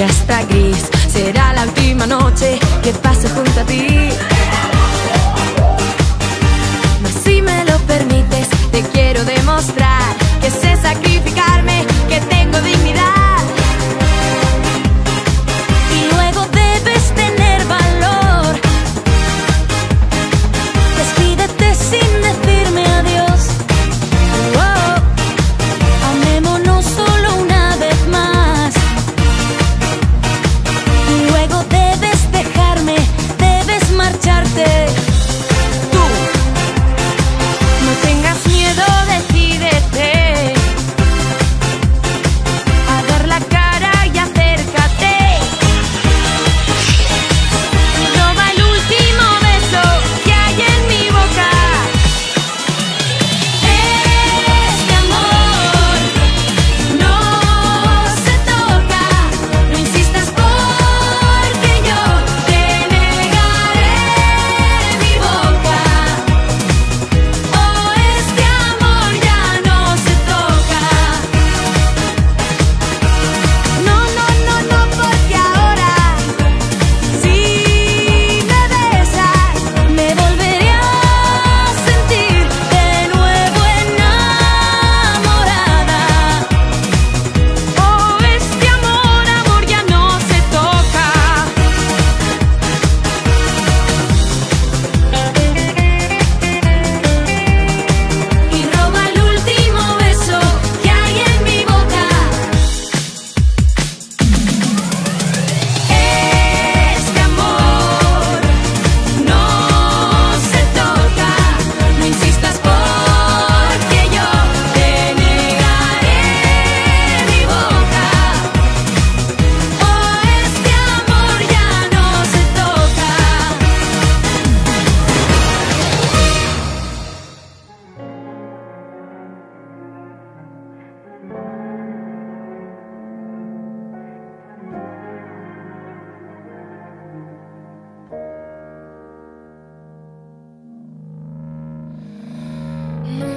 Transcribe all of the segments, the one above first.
ya está gris. Será la última noche que pase junto a ti.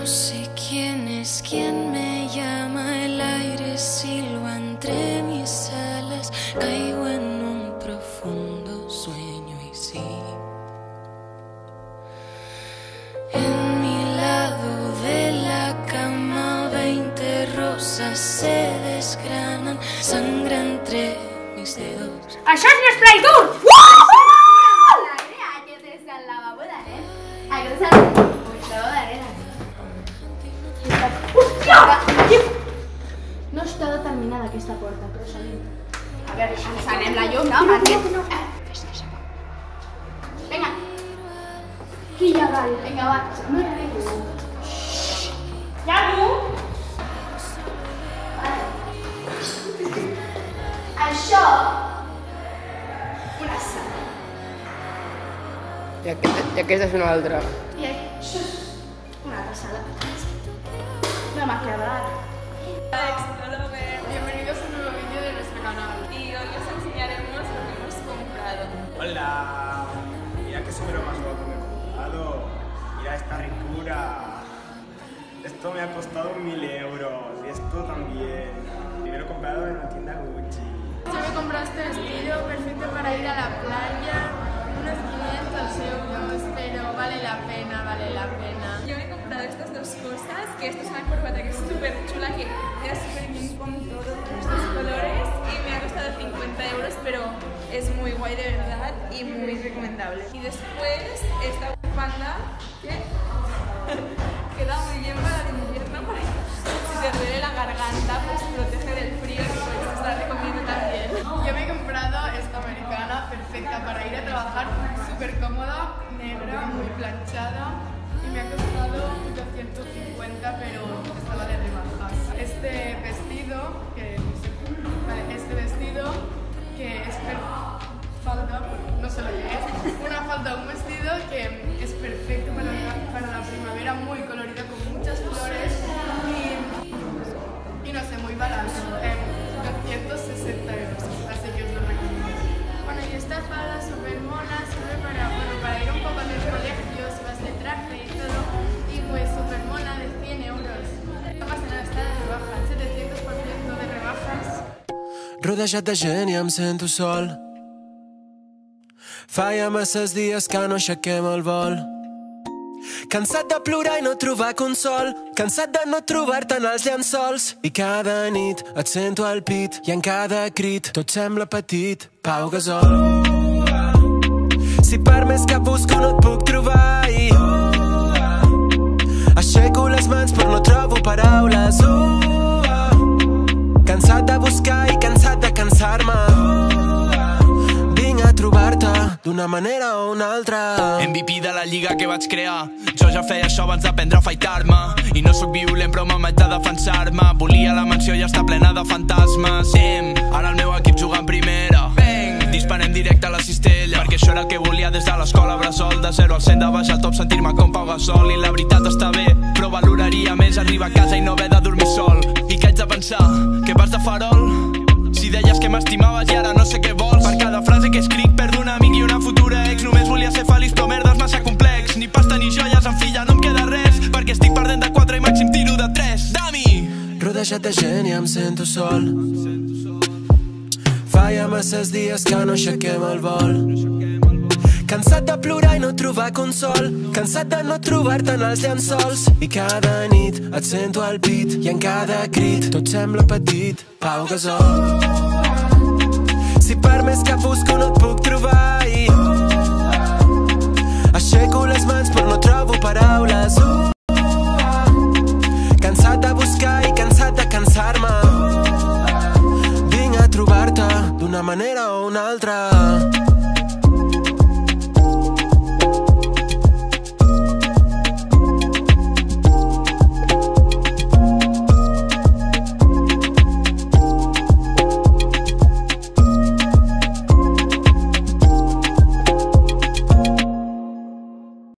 No sé quién es quien me llama, el aire silba entre mis alas, caigo en un profundo sueño y sí. En mi lado de la cama, veinte rosas se desgranan, sangre entre mis dedos. És més Play! Està determinada aquesta porta, però salim. A veure, ens anem la llum, no? Perquè... Vinga. Qui hi ha dalt? Vinga, va. No hi ha ningú. Hi ha algú? Això... Una sala. I, aquest, I aquesta és una altra. Y això és una altra sala. No m'ha quedat. Y hoy os enseñaremos lo que hemos comprado. Hola, mira qué sombrero más guapo me he comprado. Mira esta ricura. Esto me ha costado mil euros y esto también. Y me lo he comprado en la tienda Gucci. Yo me compré este vestido perfecto para ir a la playa. Unos 500 euros, pero vale la pena, vale la pena. Yo me he comprado estas dos cosas, que esta es una corbata que es súper chula, que queda súper bien con todos estos colores y me ha costado 50 euros, pero es muy guay de verdad y muy recomendable. Y después esta bufanda que queda muy bien para el invierno, si te duele la garganta, pues protege del frío, pues os la recomiendo también. Yo me he comprado esta americana perfecta para ir a trabajar, súper cómoda, negra, muy planchada y me ha costado 250, pero estaba de rebajas. Este que es no sé lo que una falda, un vestido que es perfecto para la, primavera, muy colorido, con muchas flores y, no sé, muy barato, eh, 260 euros, así que os lo recomiendo. Bueno, y esta falda súper Rodejat de gent i em sento sol. Fa ja masses dies que no aixequem el vol. Cansat de plorar i no trobar consol, cansat de no trobar-te en els llençols. I cada nit et sento al pit i en cada crit tot sembla petit. Pau Gasol. Si per més que busco no et puc trobar i... Aixeco les mans però no trobo paraules. Cansat d'una manera o una altra. MVP de la lliga que vaig crear. Jo ja feia això abans d'aprendre a fightar-me. I no sóc violent però m'haig de defensar-me. Volia la mansió i està plena de fantasmes. Sim, ara el meu equip juga en primera. Bang, disparem directe a la cistella. Perquè això era el que volia des de l'escola Bressol. De 0 al 100 de baix al top sentir-me com Pau Gasol. I la veritat està bé, però valoraria més arribar a casa i no haver de dormir sol. I que haig de pensar, que vas de farol Rodejat de gent i em sento sol. Fa ja masses dies que no aixequem el vol. Cansat de plorar i no trobar consol. Cansat de no trobar-te en els llençols. I cada nit et sento al pit I en cada crit tot sembla petit. Pau Gasol. Si per més que busco no et puc trobar. I Aixeco les mans però no trobo paraules. Cansat